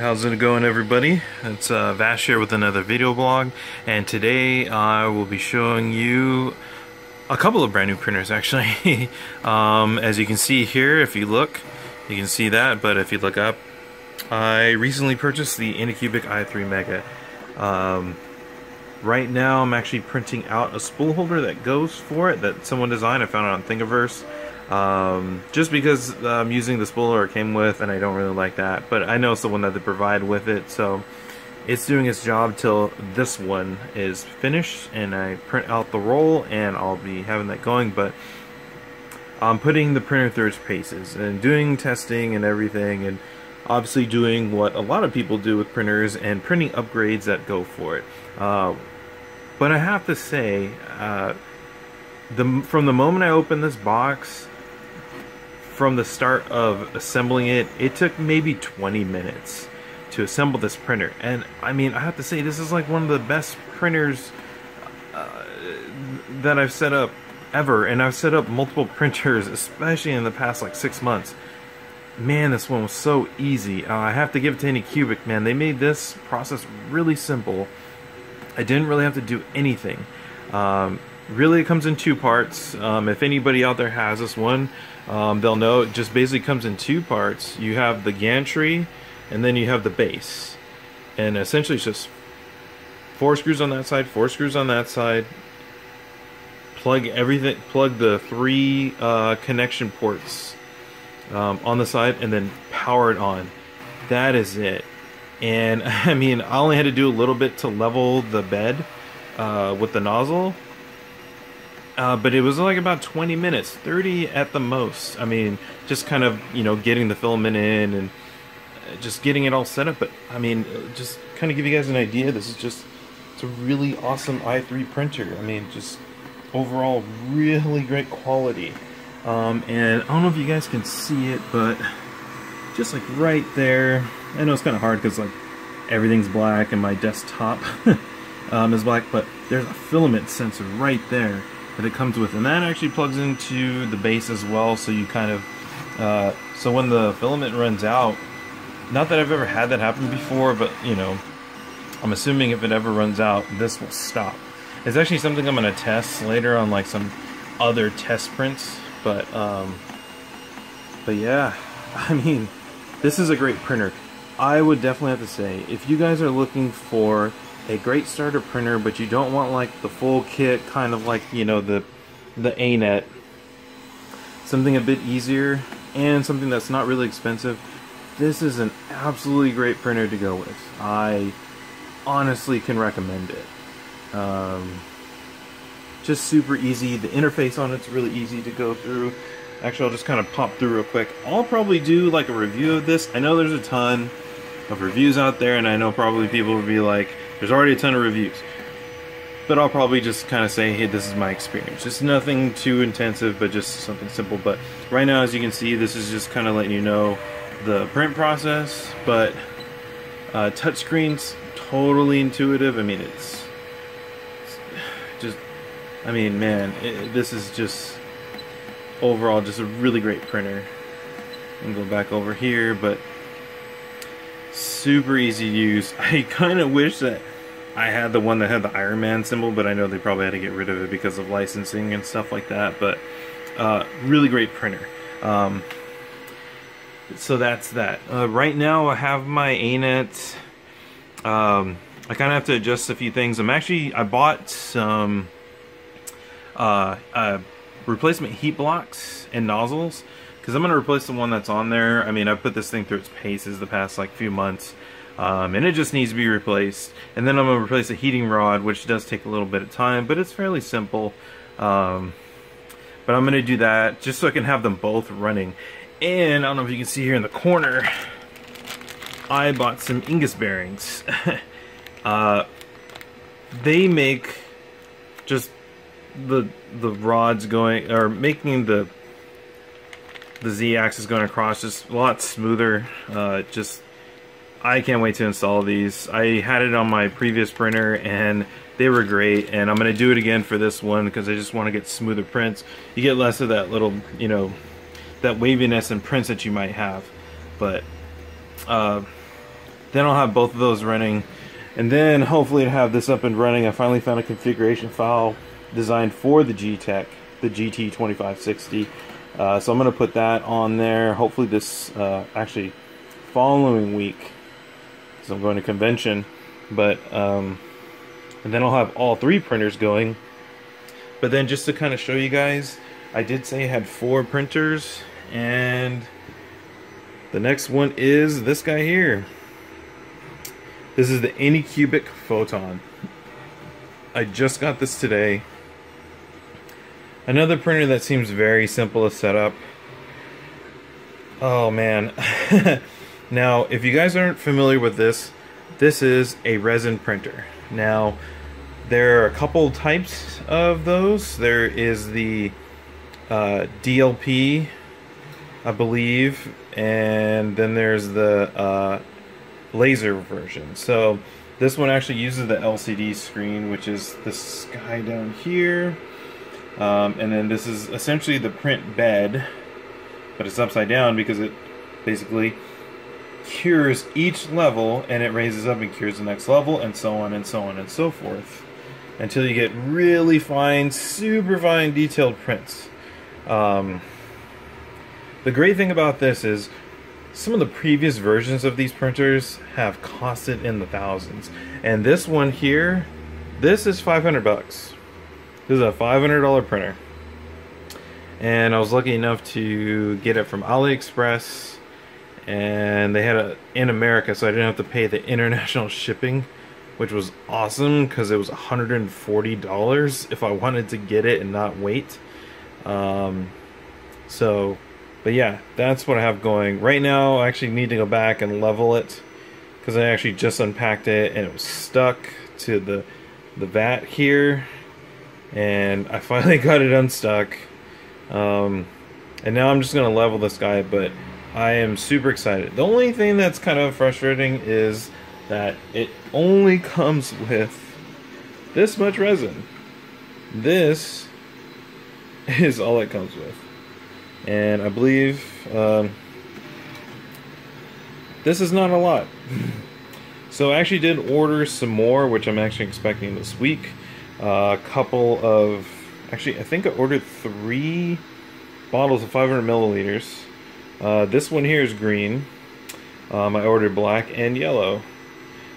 How's it going everybody? It's uh, Vash here with another video blog and today I will be showing you a couple of brand new printers actually. um, as you can see here if you look you can see that but if you look up I recently purchased the Anycubic i3 Mega. Um, right now I'm actually printing out a spool holder that goes for it that someone designed. I found it on Thingiverse. Um, just because I'm using the spooler it came with and I don't really like that but I know it's the one that they provide with it so it's doing its job till this one is finished and I print out the roll and I'll be having that going but I'm putting the printer through its paces and doing testing and everything and obviously doing what a lot of people do with printers and printing upgrades that go for it. Uh, but I have to say uh, the from the moment I opened this box from the start of assembling it, it took maybe 20 minutes to assemble this printer. And I mean, I have to say, this is like one of the best printers uh, that I've set up ever. And I've set up multiple printers, especially in the past like six months. Man, this one was so easy. Uh, I have to give it to Anycubic, man. They made this process really simple. I didn't really have to do anything. Um, really, it comes in two parts. Um, if anybody out there has this one, um, they'll know it just basically comes in two parts. You have the gantry and then you have the base. And essentially it's just four screws on that side, four screws on that side. Plug everything, plug the three uh, connection ports um, on the side and then power it on. That is it. And I mean, I only had to do a little bit to level the bed uh, with the nozzle uh, but it was like about 20 minutes, 30 at the most. I mean, just kind of, you know, getting the filament in and uh, just getting it all set up. But, I mean, uh, just kind of give you guys an idea, this is just, it's a really awesome i3 printer. I mean, just overall really great quality. Um, and I don't know if you guys can see it, but just like right there, I know it's kind of hard because like everything's black and my desktop um, is black, but there's a filament sensor right there that it comes with. And that actually plugs into the base as well so you kind of uh, so when the filament runs out not that I've ever had that happen before but you know I'm assuming if it ever runs out this will stop. It's actually something I'm gonna test later on like some other test prints but um, but yeah I mean this is a great printer. I would definitely have to say if you guys are looking for a great starter printer, but you don't want like the full kit, kind of like, you know, the, the ANET. Something a bit easier and something that's not really expensive. This is an absolutely great printer to go with. I honestly can recommend it. Um, just super easy. The interface on it's really easy to go through. Actually, I'll just kind of pop through real quick. I'll probably do like a review of this. I know there's a ton of reviews out there, and I know probably people will be like, there's already a ton of reviews. But I'll probably just kind of say, hey, this is my experience. Just nothing too intensive, but just something simple. But right now, as you can see, this is just kind of letting you know the print process. But uh, touchscreen's totally intuitive. I mean, it's, it's just, I mean, man, it, this is just overall just a really great printer. And go back over here, but super easy to use. I kind of wish that I had the one that had the Iron Man symbol, but I know they probably had to get rid of it because of licensing and stuff like that. But uh, really great printer. Um, so that's that. Uh, right now I have my ANET. Um, I kind of have to adjust a few things. I'm actually, I bought some uh, uh, replacement heat blocks and nozzles because I'm going to replace the one that's on there. I mean, I've put this thing through its paces the past like few months. Um, and it just needs to be replaced. And then I'm going to replace the heating rod, which does take a little bit of time, but it's fairly simple. Um, but I'm going to do that just so I can have them both running. And I don't know if you can see here in the corner, I bought some igus bearings. uh, they make just the the rods going, or making the the z-axis is going across just a lot smoother. Uh, just I can't wait to install these. I had it on my previous printer and they were great and I'm gonna do it again for this one because I just want to get smoother prints. You get less of that little you know that waviness and prints that you might have. But uh, then I'll have both of those running and then hopefully to have this up and running I finally found a configuration file designed for the Geeetech the GT2560 uh, so I'm gonna put that on there. Hopefully this uh, actually following week because I'm going to convention but um, and then I'll have all three printers going. But then just to kind of show you guys I did say I had four printers and the next one is this guy here. This is the Anycubic Photon. I just got this today another printer that seems very simple to set up oh man now if you guys aren't familiar with this this is a resin printer now there are a couple types of those. There is the uh, DLP, I believe, and then there's the uh, laser version. So this one actually uses the LCD screen, which is this guy down here. Um, and then this is essentially the print bed, but it's upside down because it basically cures each level and it raises up and cures the next level and so on and so on and so forth until you get really fine, super fine detailed prints. Um, the great thing about this is some of the previous versions of these printers have costed in the thousands. And this one here, this is 500 bucks. This is a $500 printer. And I was lucky enough to get it from AliExpress and they had it in America so I didn't have to pay the international shipping which was awesome because it was $140 if I wanted to get it and not wait. Um, so, but yeah, that's what I have going. Right now, I actually need to go back and level it because I actually just unpacked it and it was stuck to the, the vat here. And I finally got it unstuck. Um, and now I'm just to level this guy, but I am super excited. The only thing that's kind of frustrating is that it only comes with this much resin. This is all it comes with. And I believe um, this is not a lot. so I actually did order some more, which I'm actually expecting this week. A couple of, actually, I think I ordered three bottles of 500 milliliters. Uh, this one here is green. Um, I ordered black and yellow.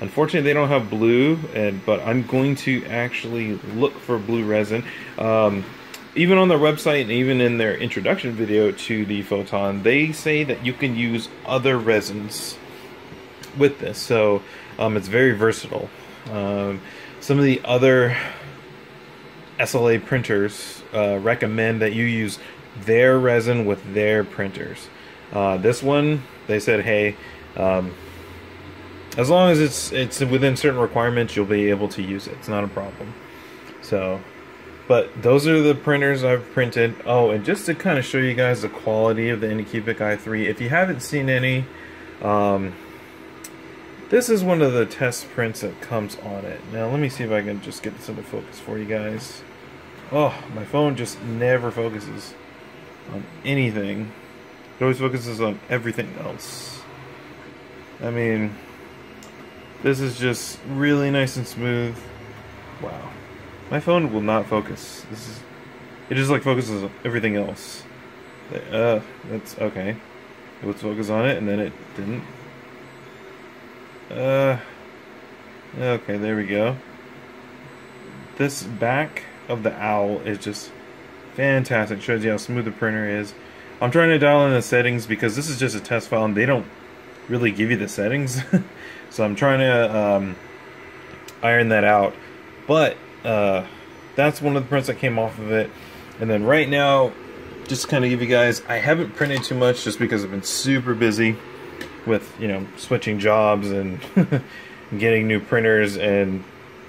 Unfortunately, they don't have blue, and but I'm going to actually look for blue resin. Um, even on their website and even in their introduction video to the Photon, they say that you can use other resins with this. So um, it's very versatile. Um, some of the other SLA printers uh, recommend that you use their resin with their printers. Uh, this one, they said, hey, um, as long as it's it's within certain requirements, you'll be able to use it. It's not a problem. So, but those are the printers I've printed. Oh, and just to kind of show you guys the quality of the Anycubic i3, if you haven't seen any, um, this is one of the test prints that comes on it. Now, let me see if I can just get this into focus for you guys. Oh, my phone just never focuses on anything. It always focuses on everything else. I mean, this is just really nice and smooth. Wow. My phone will not focus. This is it just like focuses on everything else. Uh that's okay. Let's focus on it and then it didn't. Uh okay, there we go. This back of the owl is just fantastic. Shows you how smooth the printer is. I'm trying to dial in the settings because this is just a test file and they don't really give you the settings. so I'm trying to um, iron that out. But uh, that's one of the prints that came off of it. And then right now, just kind of give you guys, I haven't printed too much just because I've been super busy with, you know, switching jobs and getting new printers and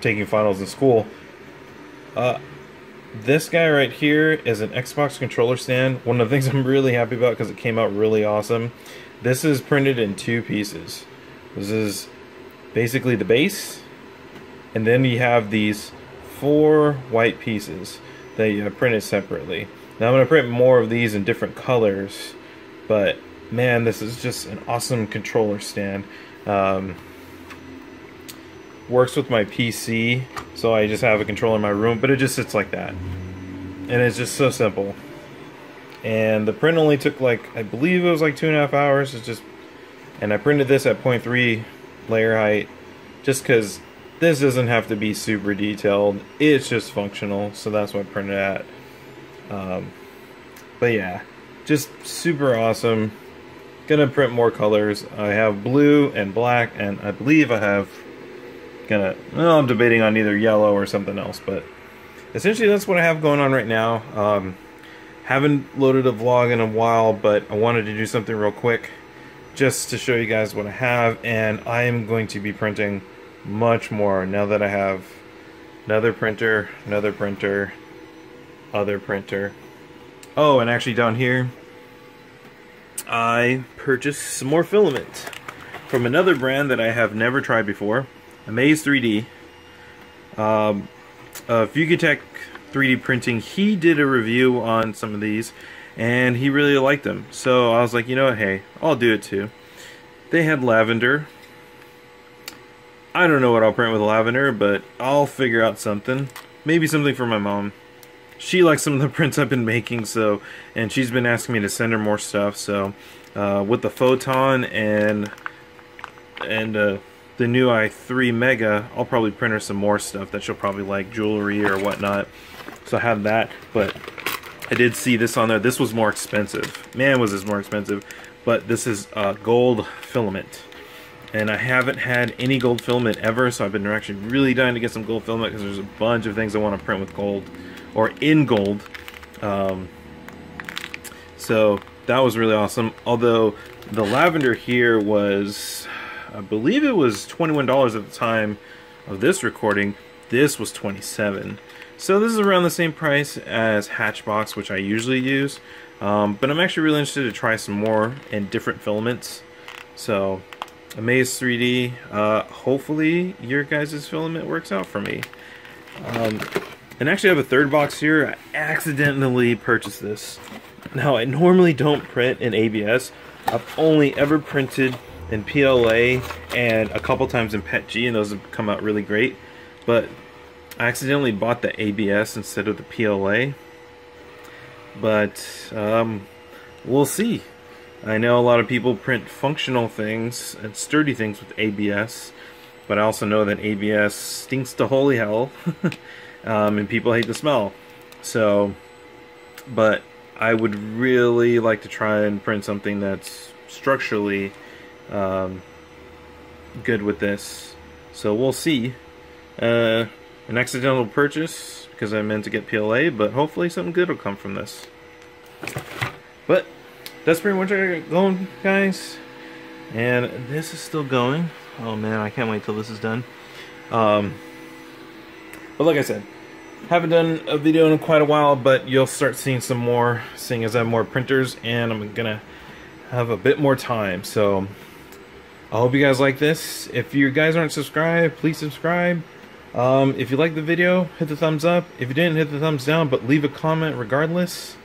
taking finals in school. Uh, this guy right here is an Xbox controller stand. One of the things I'm really happy about because it came out really awesome. This is printed in two pieces. This is basically the base, and then you have these four white pieces that you have printed separately. Now I'm going to print more of these in different colors, but man, this is just an awesome controller stand. um, works with my PC, so I just have a controller in my room, but it just sits like that. And it's just so simple. And the print only took like, I believe it was like two and a half hours. It's just, and I printed this at 0.3 layer height, just because this doesn't have to be super detailed. It's just functional, so that's what I printed at. Um, but yeah, just super awesome. Gonna print more colors. I have blue and black, and I believe I have gonna. Well, I'm debating on either yellow or something else, but essentially that's what I have going on right now. Um, haven't loaded a vlog in a while, but I wanted to do something real quick just to show you guys what I have, and I am going to be printing much more now that I have another printer, another printer, other printer. Oh, and actually down here, I purchased some more filament from another brand that I have never tried before, Amaze 3D. Um, uh, Fugitech 3D printing, he did a review on some of these, and he really liked them. So I was like, you know what, hey, I'll do it too. They had lavender. I don't know what I'll print with lavender, but I'll figure out something. Maybe something for my mom she likes some of the prints I've been making, so and she's been asking me to send her more stuff. So uh, with the photon and and uh, the new i3 Mega, I'll probably print her some more stuff that she'll probably like, jewelry or whatnot. So I have that, but I did see this on there. This was more expensive. Man, was this more expensive. But this is uh, gold filament. And I haven't had any gold filament ever, so I've been actually really dying to get some gold filament because there's a bunch of things I want to print with gold or in gold. Um, so that was really awesome. Although the lavender here was, I believe it was $21 at the time of this recording. This was 27 So this is around the same price as Hatchbox, which I usually use. Um, but I'm actually really interested to try some more and different filaments. So, Amaze 3D, uh, hopefully your guys' filament works out for me. Um, and actually I have a third box here. I accidentally purchased this. Now I normally don't print in ABS. I've only ever printed in PLA and a couple times in PETG and those have come out really great. But I accidentally bought the ABS instead of the PLA. But um, we'll see. I know a lot of people print functional things and sturdy things with ABS. But I also know that ABS stinks to holy hell. um, and people hate the smell. So, but I would really like to try and print something that's structurally um, good with this. So we'll see. Uh, an accidental purchase because I meant to get PLA, but hopefully something good will come from this. But that's pretty much it going, guys. And this is still going. Oh man, I can't wait till this is done. Um, but like I said, haven't done a video in quite a while, but you'll start seeing some more, seeing as I have more printers, and I'm gonna have a bit more time. So I hope you guys like this. If you guys aren't subscribed, please subscribe. Um, if you like the video, hit the thumbs up. If you didn't, hit the thumbs down, but leave a comment regardless.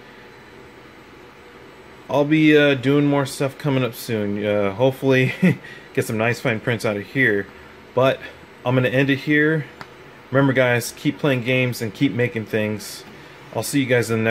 I'll be uh, doing more stuff coming up soon. Uh, hopefully, get some nice fine prints out of here. But I'm going to end it here. Remember guys, keep playing games and keep making things. I'll see you guys in the next